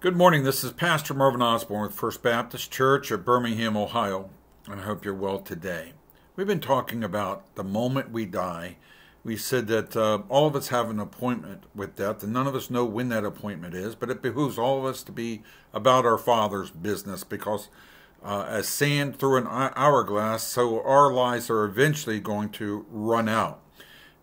Good morning. This is Pastor Marvin Osborne with First Baptist Church of Birmingham, Ohio, and I hope you're well today. We've been talking about the moment we die. We said that uh, all of us have an appointment with death, and none of us know when that appointment is, but it behooves all of us to be about our Father's business because uh, as sand through an hourglass, so our lives are eventually going to run out.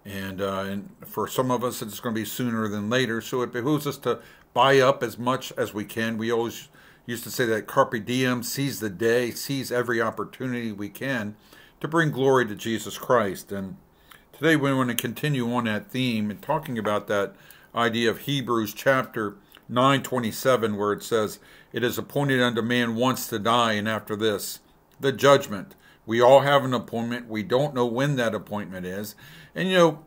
And, uh, and for some of us, it's going to be sooner than later. So it behooves us to buy up as much as we can. We always used to say that carpe diem, seize the day, seize every opportunity we can to bring glory to Jesus Christ. And today we want to continue on that theme and talking about that idea of Hebrews chapter 9:27 where it says, "It is appointed unto man once to die and after this the judgment." We all have an appointment. We don't know when that appointment is. And, you know,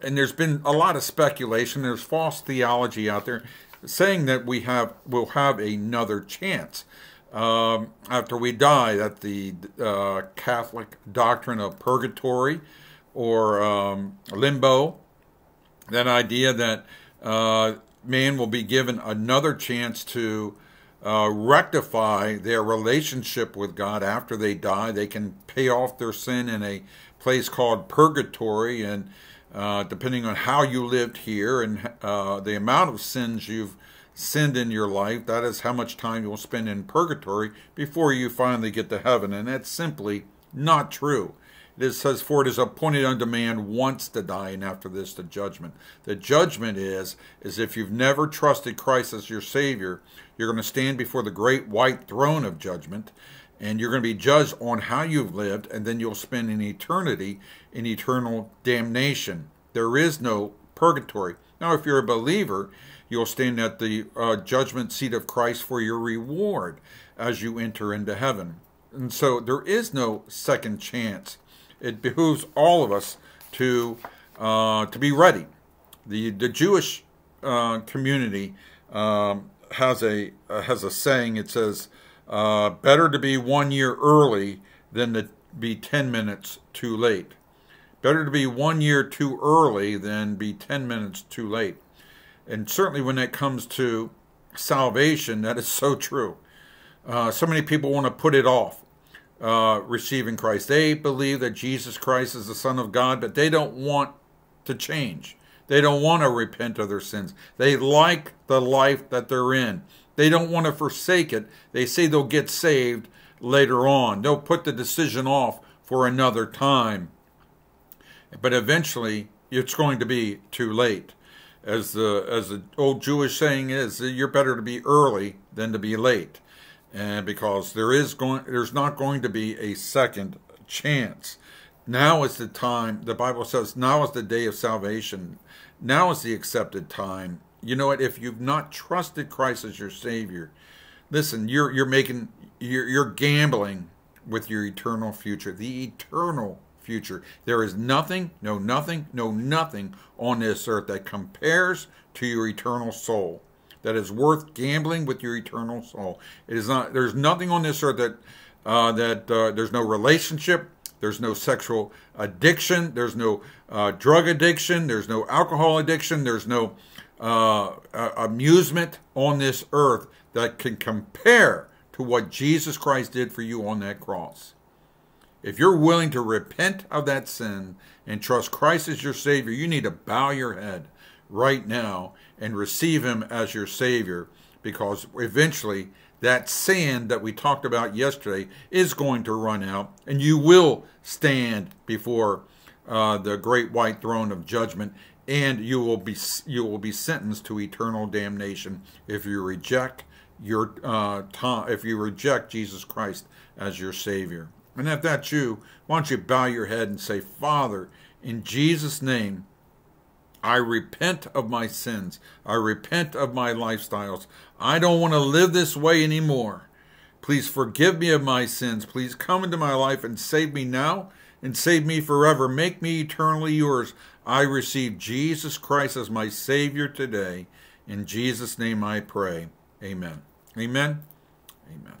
and there's been a lot of speculation. There's false theology out there saying that we have will have another chance um, after we die. That the uh, Catholic doctrine of purgatory or um, limbo, that idea that uh, man will be given another chance to uh, rectify their relationship with God after they die. They can pay off their sin in a place called purgatory, and uh, depending on how you lived here and uh, the amount of sins you've sinned in your life, that is how much time you'll spend in purgatory before you finally get to heaven. And that's simply not true. It says, For it is appointed unto man once to die, and after this the judgment. The judgment is, is if you've never trusted Christ as your Savior, you're going to stand before the great white throne of judgment, and you're going to be judged on how you've lived, and then you'll spend an eternity in eternal damnation. There is no purgatory. Now, if you're a believer, you'll stand at the uh, judgment seat of Christ for your reward as you enter into heaven. And so there is no second chance it behooves all of us to uh, to be ready. The the Jewish uh, community um, has a uh, has a saying. It says, uh, "Better to be one year early than to be ten minutes too late." Better to be one year too early than be ten minutes too late. And certainly, when it comes to salvation, that is so true. Uh, so many people want to put it off uh, receiving Christ. They believe that Jesus Christ is the Son of God, but they don't want to change. They don't want to repent of their sins. They like the life that they're in. They don't want to forsake it. They say they'll get saved later on. They'll put the decision off for another time. But eventually, it's going to be too late. As the as the old Jewish saying is, you're better to be early than to be late and because there is going there's not going to be a second chance. Now is the time the bible says now is the day of salvation. Now is the accepted time. You know what? If you've not trusted christ as your savior listen you're you're making you're, you're gambling with your eternal future the eternal future. There is nothing no nothing no nothing on this earth that compares to your eternal soul that is worth gambling with your eternal soul. It is not. There's nothing on this earth that uh, that uh, there's no relationship. There's no sexual addiction. There's no uh, drug addiction. There's no alcohol addiction. There's no uh, amusement on this earth that can compare to what Jesus Christ did for you on that cross. If you're willing to repent of that sin and trust Christ as your Savior, you need to bow your head right now and receive Him as your Savior because eventually that sand that we talked about yesterday is going to run out and you will stand before uh, the great white throne of judgment and you will be you will be sentenced to eternal damnation if you reject your uh, if you reject Jesus Christ as your Savior. And if that's you, why don't you bow your head and say, Father, in Jesus' name, I repent of my sins. I repent of my lifestyles. I don't want to live this way anymore. Please forgive me of my sins. Please come into my life and save me now and save me forever. Make me eternally yours. I receive Jesus Christ as my Savior today. In Jesus' name I pray. Amen. Amen. Amen.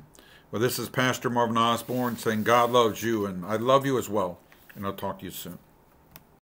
Well, this is Pastor Marvin Osborne saying God loves you, and I love you as well. And I'll talk to you soon.